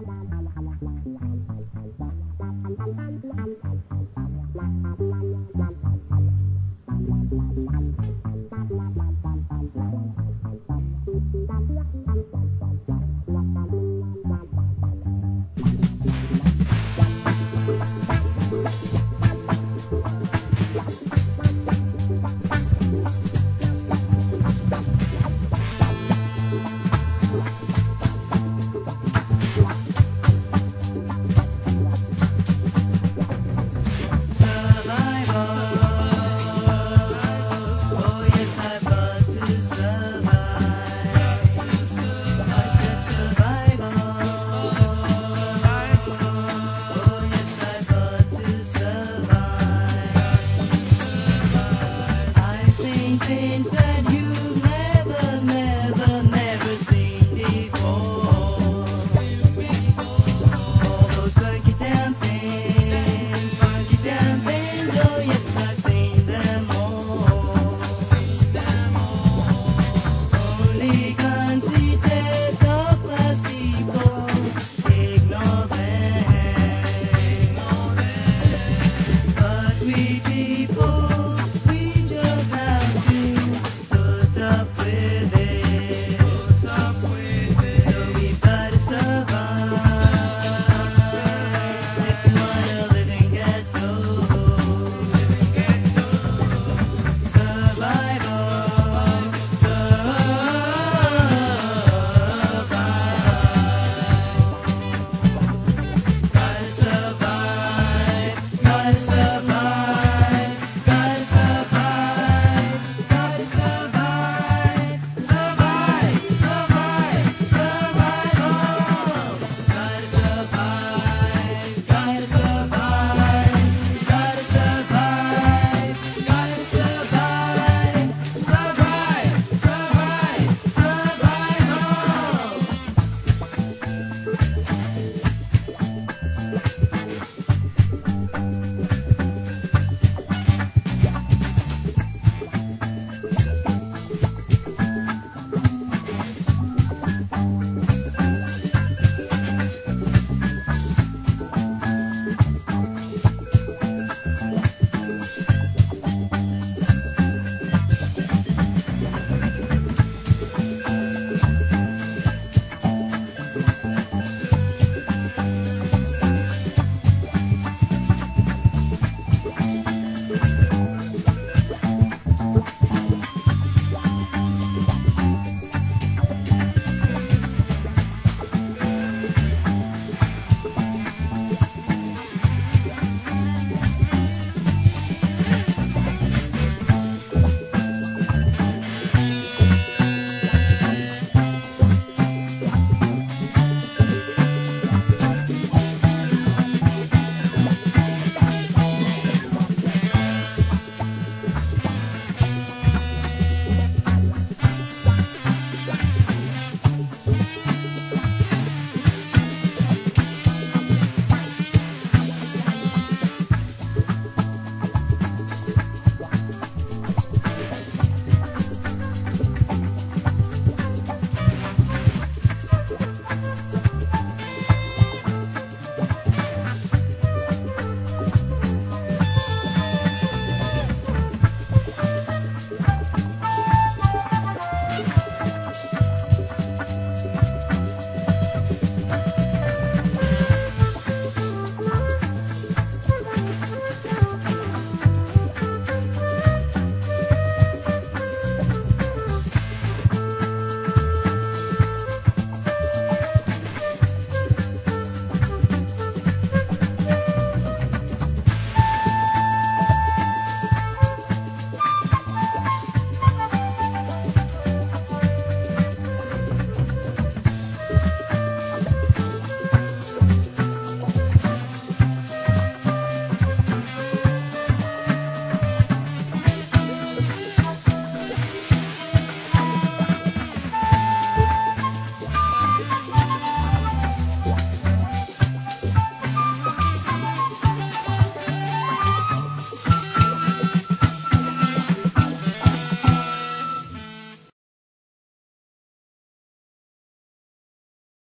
Bye.